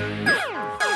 I'm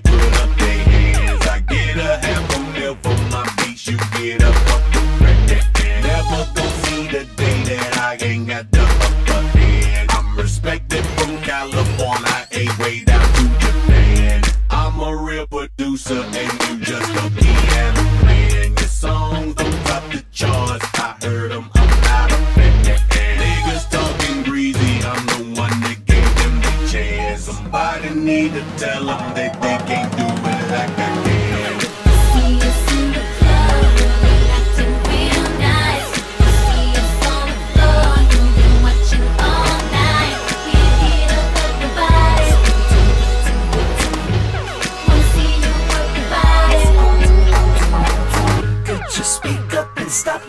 put up hands. I get a half a mil for my beats, you get a couple grand. Never gon' see the day that I ain't got the upper hand. I'm respected from California, way down to Japan. I'm a real producer and you just a piano man. Your songs don't top the charts, Somebody need to tell them that they can't do it like I can. See us in the club, really acting real nice. See us on the floor, you've been watching all night. We up. Wanna see you work. Could you speak up and stop